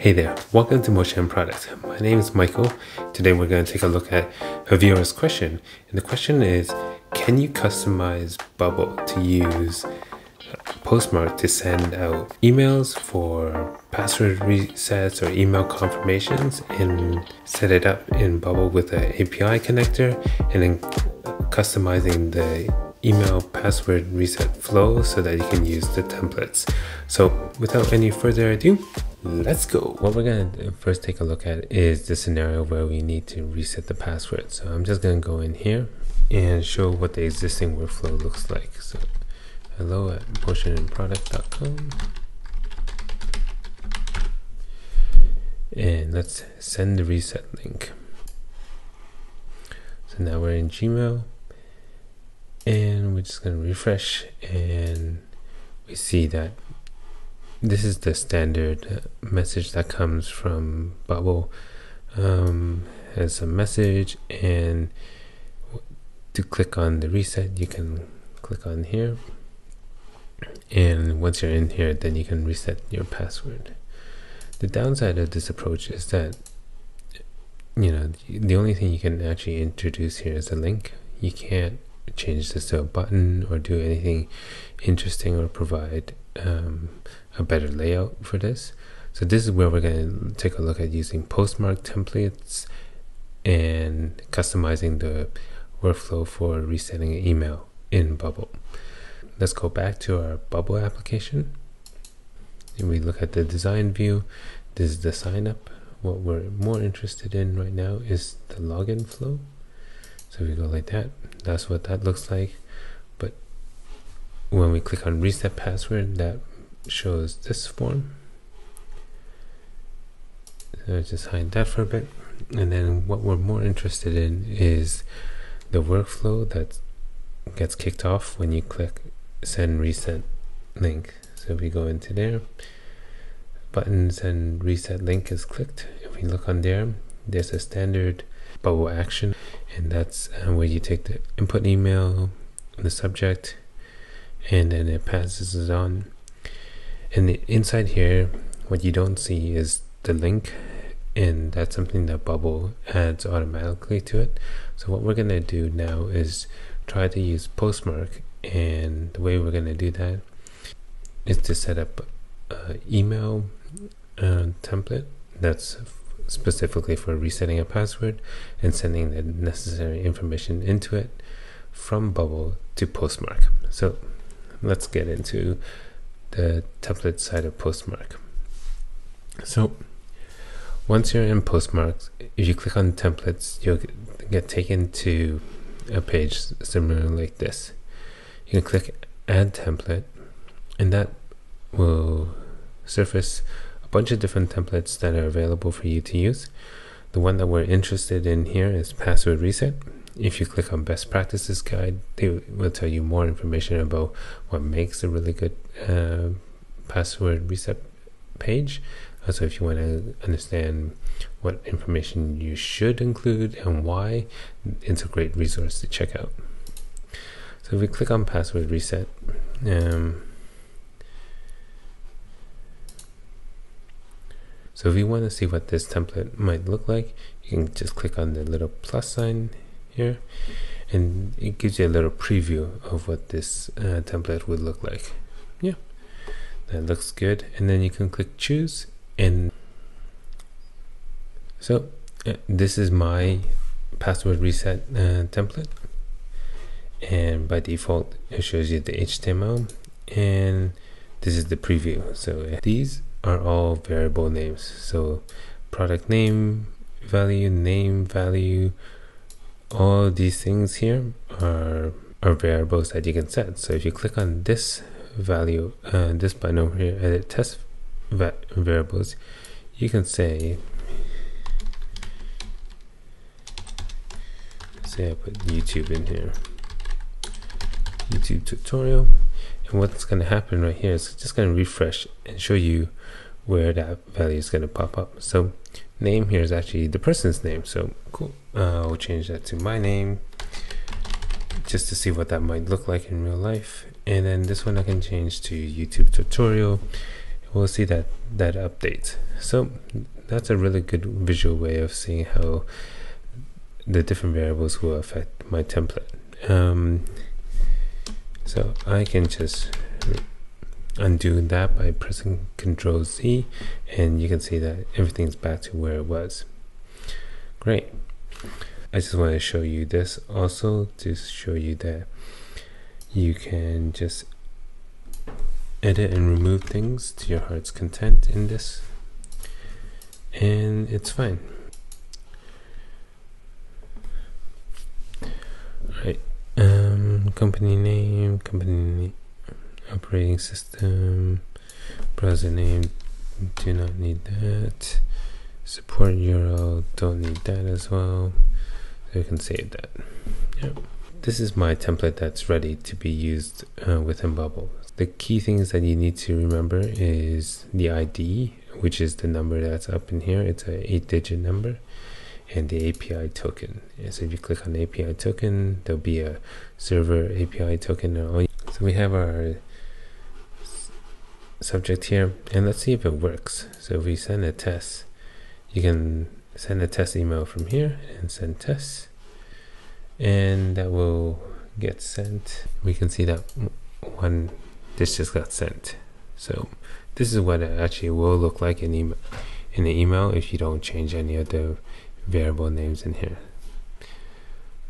Hey there, welcome to Motion Product. My name is Michael. Today we're going to take a look at a viewer's question. And the question is, can you customize Bubble to use Postmark to send out emails for password resets or email confirmations and set it up in Bubble with an API connector and then customizing the email password reset flow so that you can use the templates. So without any further ado, let's go. What we're going to first take a look at is the scenario where we need to reset the password. So I'm just going to go in here and show what the existing workflow looks like. So hello at motioninproduct.com and let's send the reset link. So now we're in Gmail and we're just going to refresh and we see that this is the standard message that comes from Bubble um, as a message and to click on the reset you can click on here. And once you're in here then you can reset your password. The downside of this approach is that you know the only thing you can actually introduce here is a link. You can't change this to a button or do anything interesting or provide um, a better layout for this. So this is where we're going to take a look at using postmark templates and customizing the workflow for resetting an email in Bubble. Let's go back to our Bubble application. And we look at the design view. This is the sign up. What we're more interested in right now is the login flow. So we go like that. That's what that looks like. But when we click on reset password, that shows this form. So just hide that for a bit. And then what we're more interested in is the workflow that gets kicked off when you click send reset link. So if we go into there, buttons and reset link is clicked. If we look on there, there's a standard bubble action and that's uh, where you take the input email, the subject, and then it passes it on. And the, inside here what you don't see is the link and that's something that bubble adds automatically to it. So what we're going to do now is try to use postmark and the way we're going to do that is to set up an email uh, template. That's specifically for resetting a password and sending the necessary information into it from bubble to postmark so let's get into the template side of Postmark. So once you're in Postmark, if you click on templates, you'll get taken to a page similar like this. You can click add template and that will surface bunch of different templates that are available for you to use. The one that we're interested in here is password reset. If you click on best practices guide they will tell you more information about what makes a really good uh, password reset page. So if you want to understand what information you should include and why it's a great resource to check out. So if we click on password reset um, so if you want to see what this template might look like you can just click on the little plus sign here and it gives you a little preview of what this uh, template would look like. Yeah. That looks good. And then you can click choose and so uh, this is my password reset uh, template. And by default it shows you the HTML and this is the preview. So uh, these are all variable names so product name value name value all these things here are, are variables that you can set. So if you click on this value, uh, this button over here, edit test va variables, you can say, say I put YouTube in here, YouTube tutorial. And what's going to happen right here is just going to refresh and show you where that value is going to pop up. So name here is actually the person's name. So cool. Uh, I'll change that to my name just to see what that might look like in real life. And then this one I can change to YouTube tutorial. We'll see that that updates. So that's a really good visual way of seeing how the different variables will affect my template. Um, so I can just undo that by pressing Control Z and you can see that everything's back to where it was. Great. I just want to show you this also to show you that you can just edit and remove things to your heart's content in this and it's fine. Alright, um, company name, company name, operating system, browser name, do not need that. Support URL, don't need that as well. So you can save that. Yep. This is my template that's ready to be used uh, within Bubble. The key things that you need to remember is the ID, which is the number that's up in here. It's a eight digit number and the API token. And so if you click on API token, there'll be a server API token. So we have our subject here and let's see if it works. So if we send a test, you can send a test email from here and send tests and that will get sent. We can see that one this just got sent. So this is what it actually will look like in email in the email if you don't change any of the variable names in here.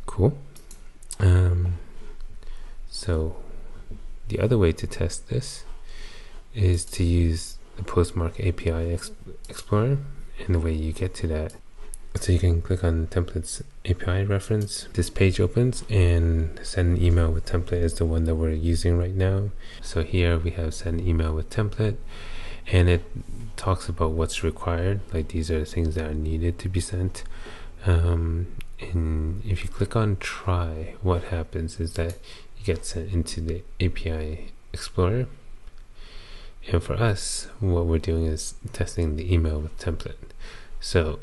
Cool. Um, so the other way to test this is to use the Postmark API Explorer and the way you get to that so you can click on templates API reference. This page opens and send an email with template is the one that we're using right now. So here we have send email with template and it talks about what's required. Like these are the things that are needed to be sent. Um, and if you click on try, what happens is that you get sent into the API Explorer. And for us, what we're doing is testing the email with template. So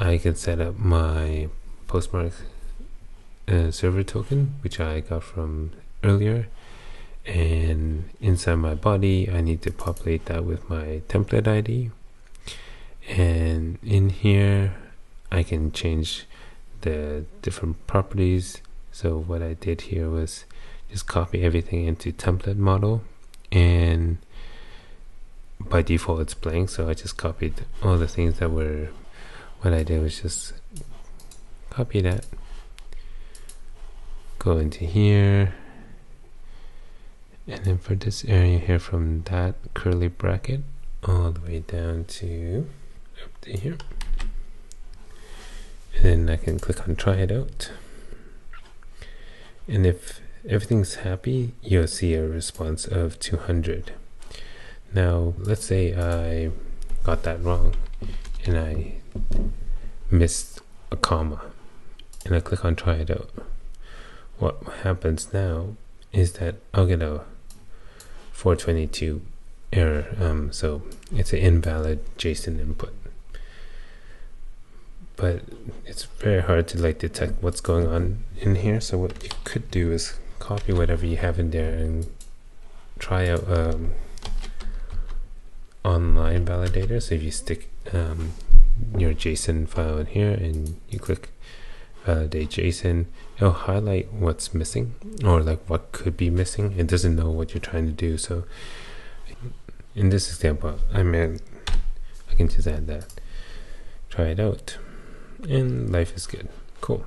I can set up my postmark uh, server token, which I got from earlier. And inside my body, I need to populate that with my template ID. And in here, I can change the different properties. So what I did here was just copy everything into template model and by default it's blank so I just copied all the things that were what I did was just copy that, go into here, and then for this area here from that curly bracket all the way down to up to here. And then I can click on try it out. And if everything's happy, you'll see a response of 200. Now, let's say I got that wrong and I missed a comma and I click on try it out, what happens now is that I'll get a 422 error. Um, so it's an invalid JSON input. But it's very hard to like detect what's going on in here. So what you could do is copy whatever you have in there and try out um, online validator. So if you stick um, your JSON file in here and you click Uh, validate JSON, it'll highlight what's missing or like what could be missing. It doesn't know what you're trying to do. So in this example, I mean, I can just add that. Try it out. And life is good. Cool.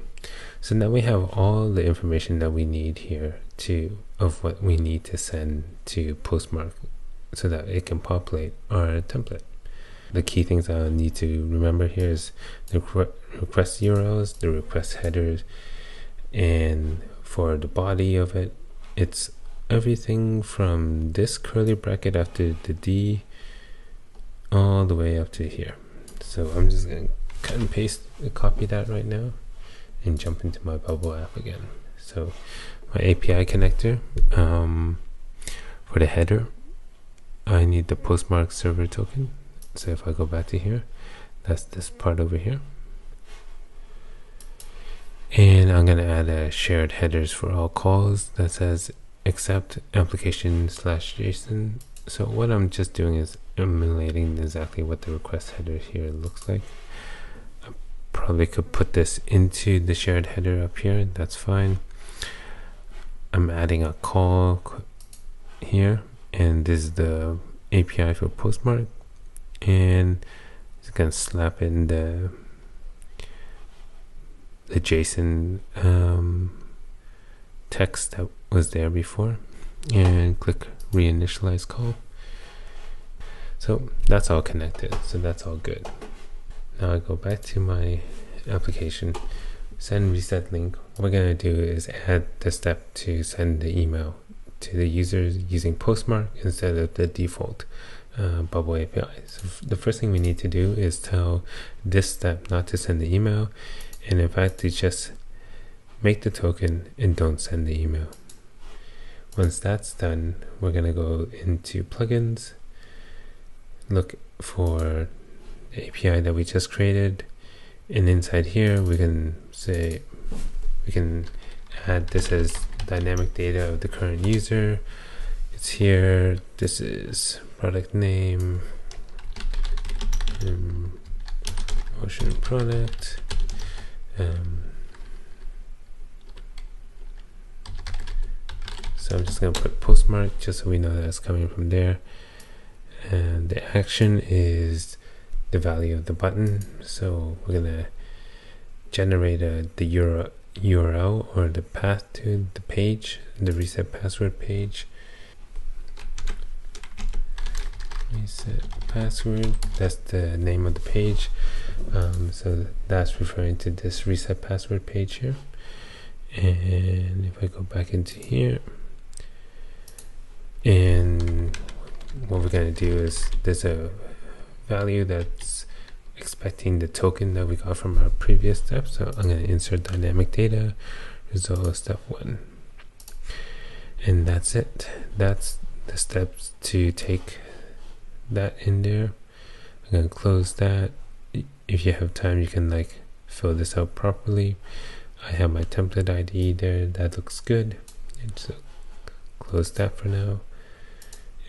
So now we have all the information that we need here to of what we need to send to Postmark so that it can populate our template the key things I need to remember here is the request URLs, the request headers, and for the body of it, it's everything from this curly bracket after the D all the way up to here. So I'm just going to cut and paste, copy that right now, and jump into my Bubble app again. So my API connector, um, for the header, I need the postmark server token so if I go back to here that's this part over here and I'm gonna add a shared headers for all calls that says accept application slash JSON so what I'm just doing is emulating exactly what the request header here looks like. I probably could put this into the shared header up here. That's fine. I'm adding a call here, and this is the API for Postmark, and it's gonna slap in the the JSON um, text that was there before, and click reinitialize call. So that's all connected. So that's all good. Now I go back to my application, send reset link. What we're gonna do is add the step to send the email to the users using Postmark instead of the default uh, Bubble API. So the first thing we need to do is tell this step not to send the email, and in fact to just make the token and don't send the email. Once that's done, we're going to go into plugins, look for the API that we just created, and inside here we can say we can add this as dynamic data of the current user. It's here. This is product name, um, ocean product. Um, so I'm just going to put postmark just so we know that it's coming from there and the action is the value of the button so we're going to generate a, the URL or the path to the page the reset password page reset password. That's the name of the page. Um, so that's referring to this reset password page here. And if I go back into here and what we're going to do is there's a value that's expecting the token that we got from our previous step. So I'm to insert dynamic data result step one. And that's it. That's the steps to take that in there. I'm going to close that. If you have time you can like fill this out properly. I have my template ID there. That looks good. And so close that for now.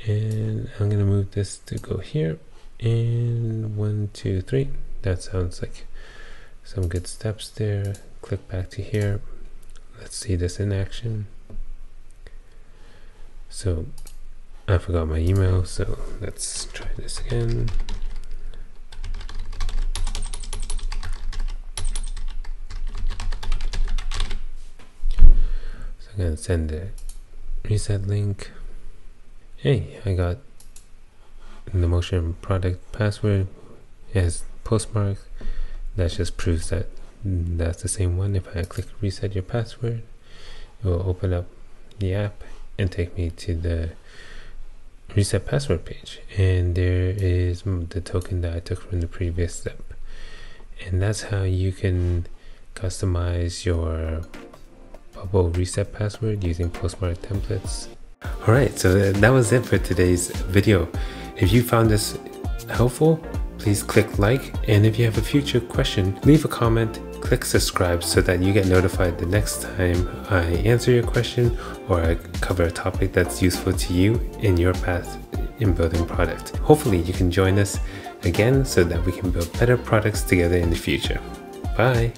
And I'm gonna move this to go here. And one two three. That sounds like some good steps there. Click back to here. Let's see this in action. So I forgot my email so let's try this again. So I'm gonna send the reset link. Hey I got the motion product password. As postmark. That just proves that that's the same one. If I click reset your password it will open up the app and take me to the reset password page. And there is the token that I took from the previous step. And that's how you can customize your bubble reset password using postmark templates. Alright, so that was it for today's video. If you found this helpful, please click like. And if you have a future question, leave a comment, click subscribe so that you get notified the next time I answer your question or I cover a topic that's useful to you in your path in building product. Hopefully you can join us again so that we can build better products together in the future. Bye!